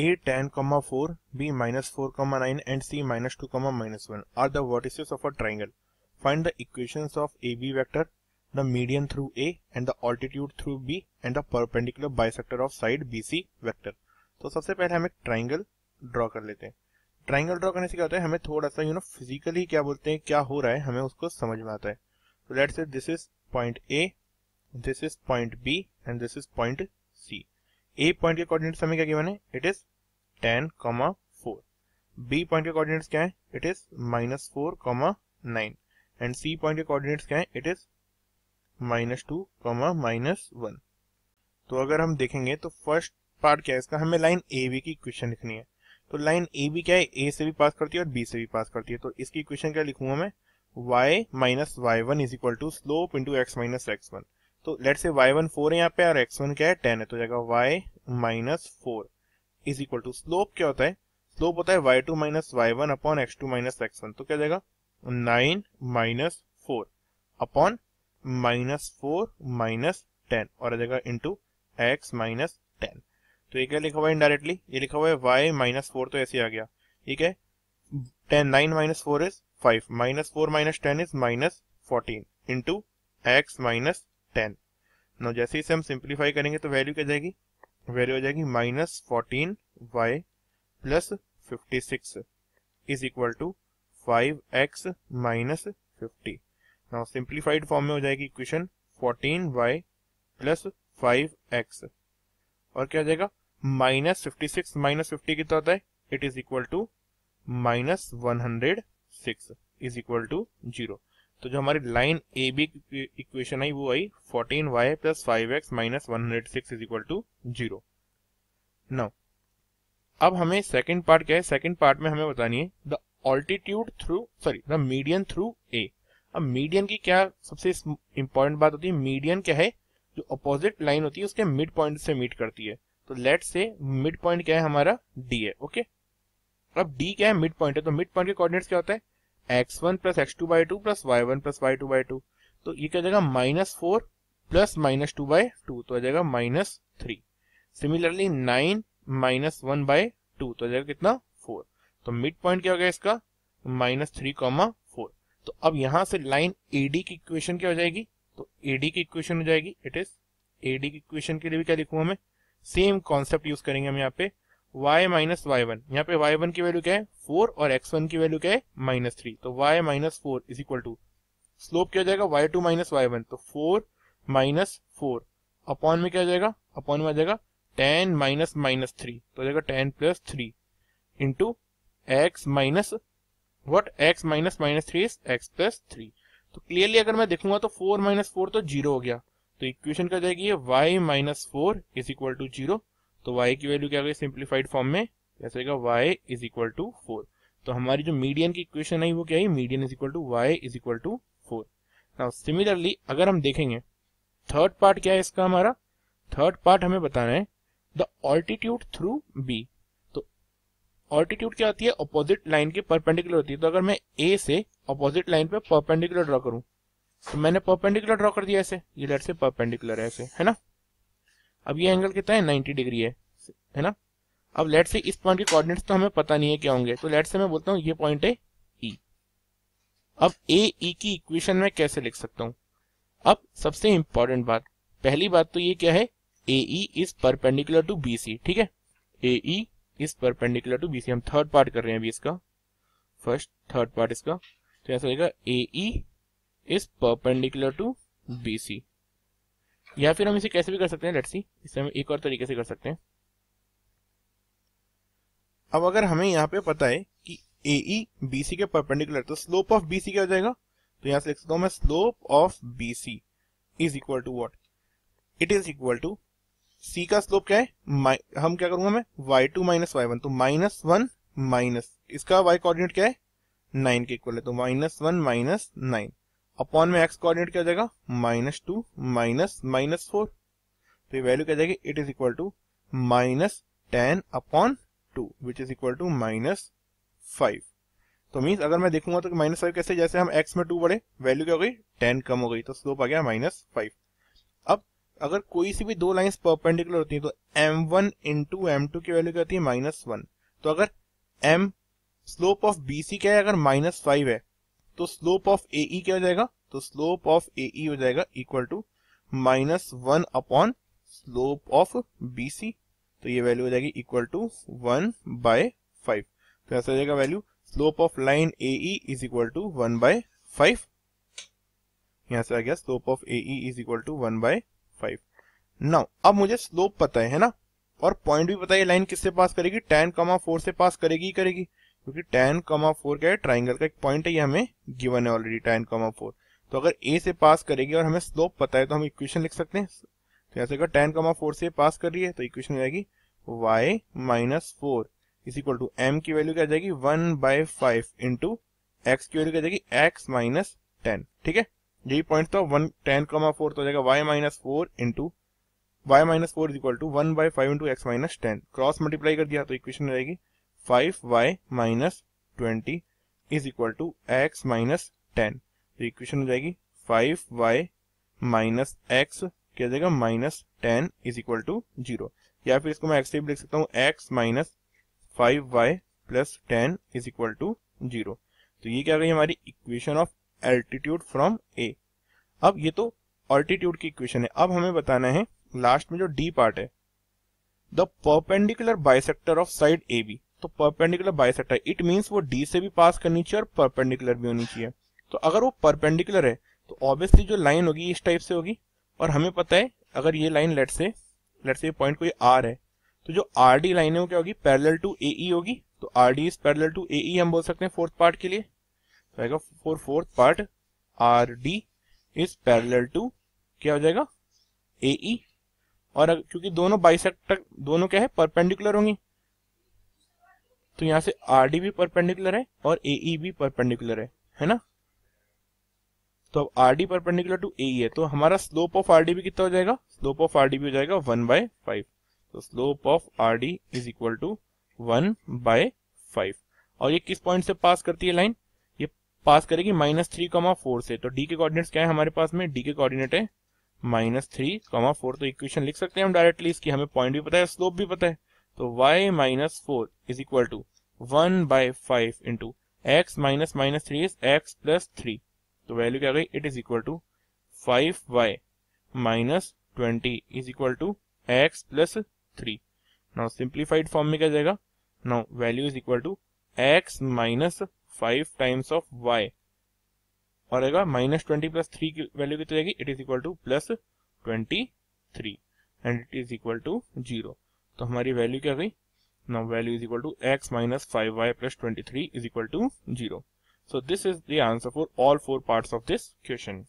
a 10 comma 4 b minus 4 comma 9 and c minus 2 comma minus 1 are the vertices of a triangle find the equations of ab vector the median through a and the altitude through b and the perpendicular bisector of side bc vector तो सबसे पहले हम एक triangle draw कर लेते हैं triangle draw करने से क्या होता है हमें थोड़ा सा यू नो फिजिकली क्या बोलते हैं क्या हो रहा है हमें उसको समझ में आता है तो let's say this is point A this is point B and this is point C A point के कोऑर्डिनेट्स हमें क्या गिवन है it is ten comma four B point के कोऑर्डिनेट्स क्या है? It is minus four comma nine and C point के coordinates क्या है? It is minus two comma minus one तो अगर हम देखेंगे तो फ़र्स्ट पार्ट क्या है? इसका हमें लाइन ए बी की इक्वेशन लिखनी है। तो लाइन ए बी क्या है? ए से भी पास करती है और बी से भी पास करती है। तो इसकी इक्वेशन क्या लिखूँगा मैं? Y minus y one is equal to slope into x minus x one तो let say y one four है यहाँ पे और एक्स वन क्या है? टेन है तो जाएगा y minus four is equal to slope क्या होता है? स्लोप होता है y two minus y one upon x two minus x one तो क्या जाएगा? Nine minus four upon minus four minus ten और आ जाएगा इंटू एक्स माइनस टेन तो ये क्या लिखा हुआ है इनडायरेक्टली ये लिखा हुआ है वाई माइनस फोर तो ऐसे आ गया। ठीक है? Ten nine minus four is five minus four minus ten is minus fourteen into x minus ten. No जैसे इसे हम सिंप्लीफाई करेंगे तो वैल्यू क्या जाएगी? वैल्यू हो जाएगी minus fourteen y plus fifty six is equal to five x minus fifty now simplified form में हो जाएगी equation fourteen y plus five x और क्या हो जाएगा? Minus fifty six minus fifty कितना होता है? It is equal to minus one hundred six is equal to zero तो जो हमारी लाइन ए बी इक्वेशन आई, वो आई fourteen y plus five x minus one hundred six is equal to zero now अब हमें सेकंड पार्ट क्या है? Second part में हमें बतानी है the altitude through sorry the median through A अब मीडियन की क्या सबसे इंपॉर्टेंट बात होती है? मीडियन क्या है? जो अपोजिट लाइन होती है, उसके मिड पॉइंट से मीट करती है। तो लेट से मिड पॉइंट क्या है? हमारा डी है ओके अब डी क्या है? मिड पॉइंट है। तो मिड पॉइंट के कोऑर्डिनेट्स क्या होता है? X one plus x two by two plus y one plus y two by two तो ये क्या जाएगा? Minus four plus minus two by two तो आ जाएगा minus three similarly nine minus one by two तो आ जाएगा कितना? फोर तो मिड पॉइंट क्या हो गया इसका? माइनस थ्री कॉमा फोर तो अब यहाँ से लाइन एडी की इक्वेशन क्या हो जाएगी? तो एडी की इक्वेशन हो जाएगी. इट इज़ एडी की इक्वेशन के लिए भी क्या लिखूँगा मैं सेम कॉन्सेप्ट यूज़ करेंगे हम यहाँ पे. Y माइनस वाई वन यहाँ पे वाई वन की वैल्यू क्या है? फोर और एक्स वन की वैल्यू क्या है? माइनस थ्री तो y minus four is equal to slope क्या हो जाएगा? वाई टू माइनस वाई तो फोर माइनस फोर अपॉन में क्या हो जाएगा? अपॉन में आ जाएगा टेन माइनस माइनस थ्री तो जाएगा ten plus three into x minus what x minus minus three is x plus three तो क्लियरली अगर मैं देखूँगा तो फोर माइनस फोर तो ज़ीरो हो गया. तो इक्वेशन क्या जाएगी? Y minus four is equal to zero तो y की वैल्यू क्या गई? सिंप्लीफाइड फॉर्म में कैसे y is equal to four तो हमारी जो मीडियन की इक्वेशन आई, वो क्या है median is equal to y is equal to four now similarly अगर हम देखेंगे थर्ड पार्ट क्या है इसका हमारा? थर्ड पार्ट हमें बताना है द ऑल्टीट्यूड थ्रू बी तो ऑल्टीट्यूड क्या होती है? अपोजिट लाइन के परपेंडिकुलर होती है। तो अगर मैं ए से अपोजिट लाइन पे परपेंडिकुलर ड्रॉ करूँ तो मैंने परपेंडिकुलर ड्रॉ कर दिया ऐसे। ये लेट से परपेंडिकुलर है ऐसे, है ना? अब ये एंगल कितना है? 90 डिग्री है है ना? अब लेट से इस पॉइंट के कोऑर्डिनेट्स तो हमें पता नहीं है क्या होंगे तो लेट से मैं बोलता हूँ ये पॉइंट है ई e. अब ए ई e की इक्वेशन में कैसे लिख सकता हूँ? अब सबसे इंपॉर्टेंट बात, पहली बात तो ये क्या है? A E is perpendicular to B C ठीक है? A E is perpendicular to B C हम थर्ड पार्ट कर रहे हैं अभी इसका। फ़र्स्ट थर्ड पार्ट इसका। तो ऐसा होगा A E is perpendicular to B C या फिर हम इसे कैसे भी कर सकते हैं लेट्स सी इसे हम एक और तरीके से कर सकते हैं. अब अगर हमें यहाँ पे पता है कि ए ई बी सी के परपेंडिकुलर तो स्लोप ऑफ़ बी सी क्या हो जाएगा? तो यहाँ से लिख सकता हूँ मैं slope of B C is equal to what it is equal to C का स्लोप क्या है? हम क्या करूँगा मैं? Y two minus y one तो माइनस वन माइनस इसका वाई कोऑर्डिनेट क्या है? नाइन के इक्वल है. तो minus one minus nine upon में एक्स कोऑर्डिनेट क्या जाएगा? Minus two, minus minus four. तो ये वैल्यू क्या जाएगी? It is equal to minus ten upon two which is equal to minus five. तो मीन्स अगर मैं देखूँगा तो माइनस फाइव कैसे, जैसे हम एक्स में टू बढ़े वैल्यू क्या हो गई? टेन कम हो गई तो स्लोप आ गया माइनस फाइव। अब अगर कोई सी भी दो लाइंस परपेंडिकुलर होती है तो m one into m two की वैल्यू क्या होती है? Minus one. तो अगर m slope of B C क्या है? अगर माइनस फाइव है तो स्लोप ऑफ़ AE क्या हो जाएगा? तो स्लोप ऑफ़ AE हो जाएगा equal to minus one upon slope of BC तो ये वैल्यू हो जाएगी equal to one by five तो ऐसा हो जाएगा value slope of line AE is equal to one by five यहाँ से आ गया slope of AE is equal to one by five now अब मुझे स्लोप पता है ना? और पॉइंट भी पता है लाइन किससे पास करेगी? टेन कमा फोर से पास करेगी ही करेगी। क्योंकि टेन कॉमा फोर क्या है? ट्राइंगल का एक पॉइंट है, ये हमें गिवन है ऑलरेडी टेन कॉमा फोर तो अगर ए से पास करेगी और हमें स्लोप पता है तो हम इक्वेशन लिख सकते हैं। तो ऐसे अगर टेन कॉमा फोर से पास कर रही है तो इक्वेशन हो जाएगी y minus four is equal to m की वैल्यू क्या जाएगी? One by five into x की वैल्यू क्या जाएगी? एक्स माइनस टेन ठीक है? यही पॉइंट था वन टेन कॉमा फोर तो हो जाएगा y minus four into y minus four is equal to one by five into x minus ten cross multiply कर दिया तो इक्वेशन हो जाएगी five y minus twenty is equal to x minus ten तो equation हो जाएगी five y minus x क्या जाएगा? Minus ten is equal to zero या फिर इसको मैं एक्स से भी लिख सकता हूँ x minus five y plus ten is equal to zero तो ये क्या गई हमारी equation of altitude from A अब ये तो ऑल्टीट्यूड की इक्वेशन है। अब हमें बताना है लास्ट में जो डी पार्ट है the perpendicular bisector of side A B तो परपेंडिकुलर बाइसेक्टर इट मींस वो डी से भी पास करनी चाहिए और परपेंडिकुलर भी होनी चाहिए। तो अगर वो परपेंडिकुलर है तो ऑब्वियसली जो लाइन होगी इस टाइप से होगी। और हमें पता है अगर ये line let say let say point कोई आर है तो जो आर डी लाइन है वो क्या होगी? पैरेलल टू ए होगी। तो R D is parallel to A हम बोल सकते हैं फोर्थ पार्ट के लिए। तो आएगा for fourth part R D is parallel to क्या हो जाएगा? ए e, और क्योंकि दोनों बाइसेक्टर दोनों क्या है? परपेंडिकुलर होंगी। तो यहाँ से आर डी भी परपेंडिकुलर है और ए e भी परपेंडिकुलर है है ना? तो अब R D perpendicular to A है तो हमारा स्लोप ऑफ़ आर डी भी कितना हो जाएगा? स्लोप ऑफ़ आर डी भी हो जाएगा वन बाय फाइव तो slope of R D is equal to one by five और ये किस पॉइंट से पास करती है लाइन ये पास करेगी माइनस थ्री कमा फोर से। तो डी के कोऑर्डिनेट्स क्या है हमारे पास में? डी के कोऑर्डिनेट है माइनस थ्री कमा फोर तो इक्वेशन लिख सकते हैं हम डायरेक्टली इसकी। हमें पॉइंट भी पता है स्लोप भी पता है। तो y minus four is equal to one by five into x minus minus three is x plus three तो वैल्यू क्या गई? It is equal to five y minus twenty is equal to x plus three now simplified form में क्या जाएगा? Now value is equal to x minus five times of y और आएगा minus twenty plus three की value कितनी जाएगी it is equal to plus twenty three and it is equal to zero तो हमारी वैल्यू क्या गई? Now value is equal to x minus five y plus twenty three is equal to zero so this is the answer for all four parts of this question